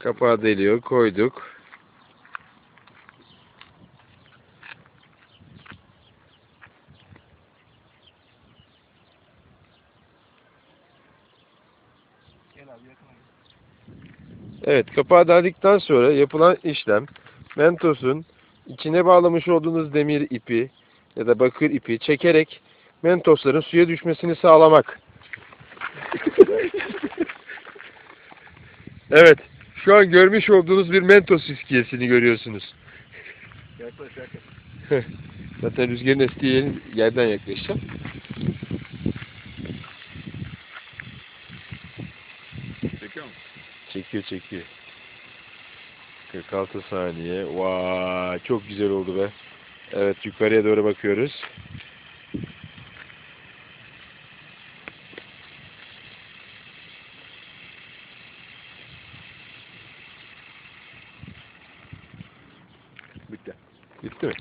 Kapağı deliyor. Koyduk. Evet, kapağı deldikten sonra yapılan işlem Mentos'un içine bağlamış olduğunuz demir ipi ya da bakır ipi çekerek Mentosların suya düşmesini sağlamak. evet, şu an görmüş olduğunuz bir Mentos iskiyesini görüyorsunuz. Yaklaş yaklaş. Zaten rüzgarın estiği yerden yaklaşacağım. Çekiyor musun? Çekiyor çekiyor. 46 saniye. Vay çok güzel oldu be. Evet yukarıya doğru bakıyoruz. Bitti. Bitti mi?